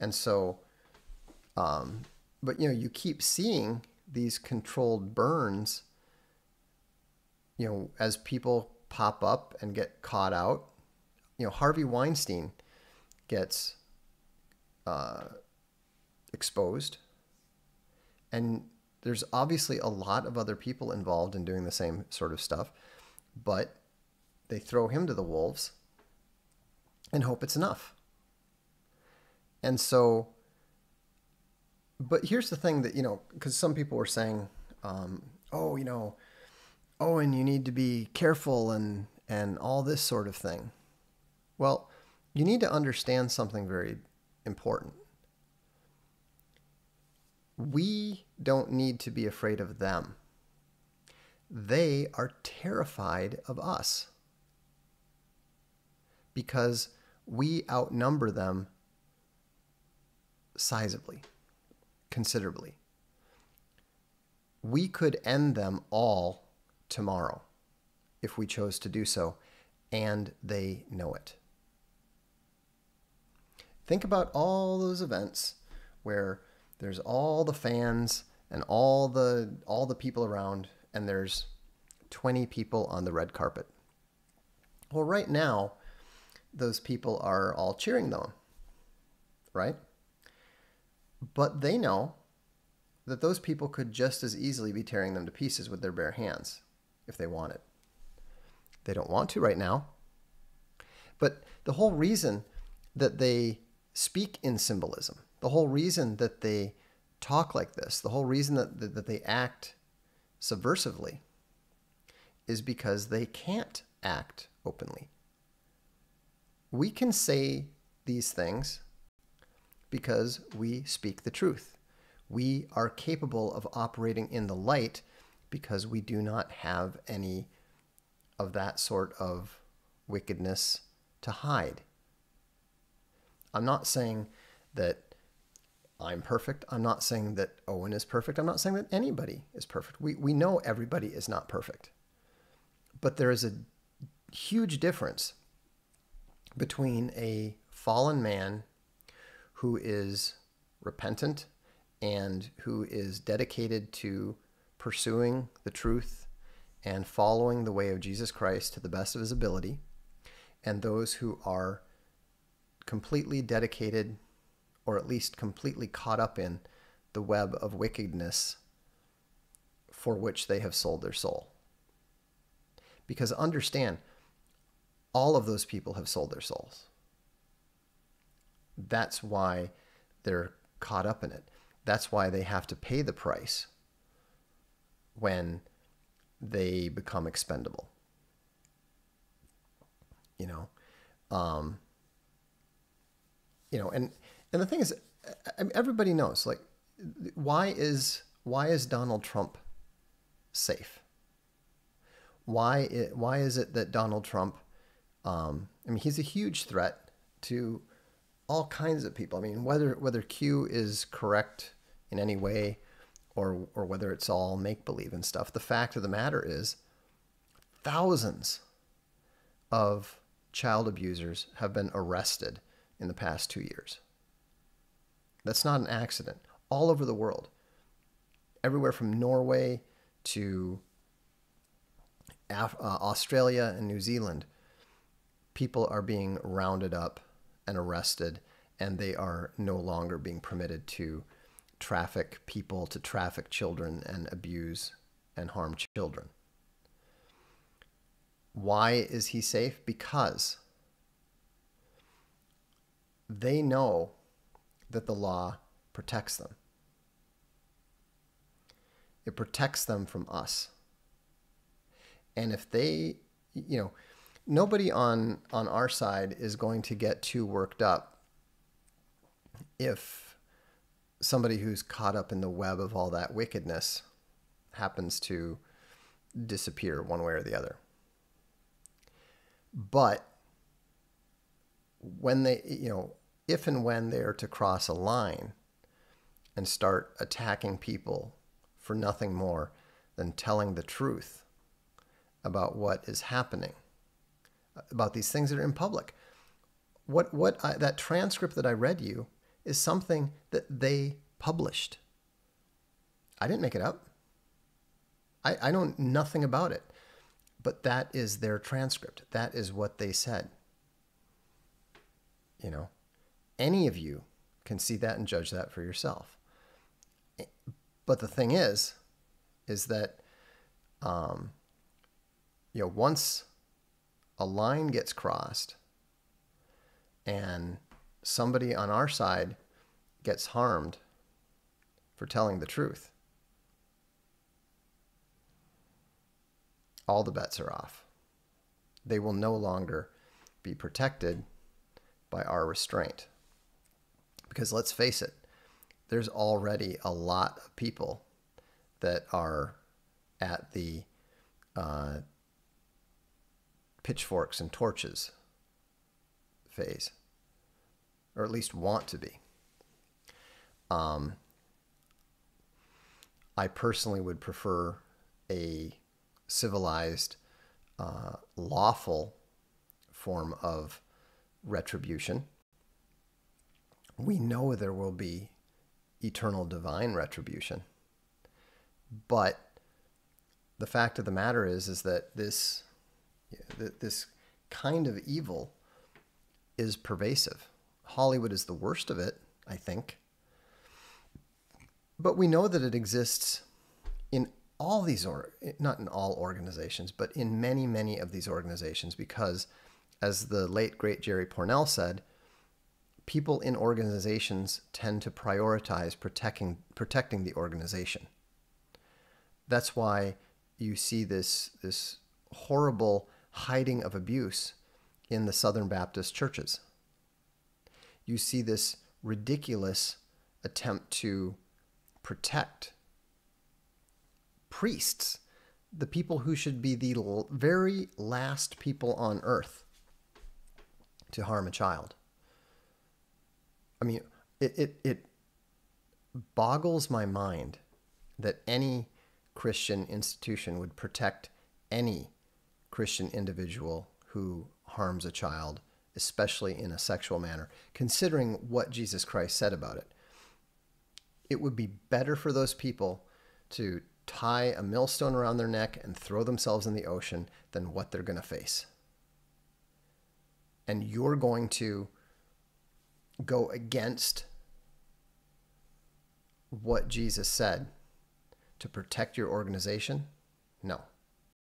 And so, um, but you know, you keep seeing these controlled burns, you know, as people pop up and get caught out. You know, Harvey Weinstein gets uh, exposed, and there's obviously a lot of other people involved in doing the same sort of stuff, but they throw him to the wolves and hope it's enough. And so, but here's the thing that, you know, because some people were saying, um, oh, you know, oh, and you need to be careful and, and all this sort of thing. Well, you need to understand something very important. We don't need to be afraid of them. They are terrified of us because we outnumber them sizably, considerably. We could end them all tomorrow if we chose to do so, and they know it. Think about all those events where there's all the fans and all the all the people around and there's 20 people on the red carpet. Well, right now, those people are all cheering them, right? But they know that those people could just as easily be tearing them to pieces with their bare hands if they wanted. They don't want to right now. But the whole reason that they speak in symbolism, the whole reason that they talk like this, the whole reason that, that, that they act subversively is because they can't act openly. We can say these things because we speak the truth. We are capable of operating in the light because we do not have any of that sort of wickedness to hide. I'm not saying that I'm perfect. I'm not saying that Owen is perfect. I'm not saying that anybody is perfect. We, we know everybody is not perfect. But there is a huge difference between a fallen man who is repentant and who is dedicated to pursuing the truth and following the way of Jesus Christ to the best of his ability, and those who are completely dedicated or at least completely caught up in the web of wickedness for which they have sold their soul. Because understand, all of those people have sold their souls. That's why they're caught up in it. That's why they have to pay the price when they become expendable. You know, um, you know, and and the thing is, everybody knows like why is why is Donald Trump safe? Why it, why is it that Donald Trump? Um, I mean, he's a huge threat to all kinds of people. I mean, whether whether Q is correct in any way, or or whether it's all make believe and stuff. The fact of the matter is, thousands of child abusers have been arrested in the past two years. That's not an accident. All over the world, everywhere from Norway to Af- uh, Australia and New Zealand, people are being rounded up and arrested, and they are no longer being permitted to traffic people, to traffic children, and abuse and harm children. Why is he safe? Because they know that the law protects them. It protects them from us. And if they, you know, nobody on on our side is going to get too worked up if somebody who's caught up in the web of all that wickedness happens to disappear one way or the other. But when they, you know, if and when they are to cross a line and start attacking people for nothing more than telling the truth about what is happening, about these things that are in public. What, what I, that transcript that I read you is something that they published. I didn't make it up. I, I know nothing about it, but that is their transcript. That is what they said. You know, any of you can see that and judge that for yourself. But the thing is, is that, um, you know, once a line gets crossed and somebody on our side gets harmed for telling the truth, all the bets are off. They will no longer be protected by our restraint. Because let's face it, there's already a lot of people that are at the uh, pitchforks and torches phase, or at least want to be. Um, I personally would prefer a civilized, uh, lawful form of retribution. We know there will be eternal divine retribution. But the fact of the matter is is that this this kind of evil is pervasive. Hollywood is the worst of it, I think. But we know that it exists in all these or not in all organizations, but in many many of these organizations because as the late great Jerry Pournelle said, people in organizations tend to prioritize protecting protecting the organization. That's why you see this this horrible hiding of abuse in the Southern Baptist churches. You see this ridiculous attempt to protect priests, the people who should be the very last people on earth to harm a child. I mean, it, it, it boggles my mind that any Christian institution would protect any Christian individual who harms a child, especially in a sexual manner, considering what Jesus Christ said about it. It would be better for those people to tie a millstone around their neck and throw themselves in the ocean than what they're going to face. And you're going to go against what Jesus said to protect your organization? No.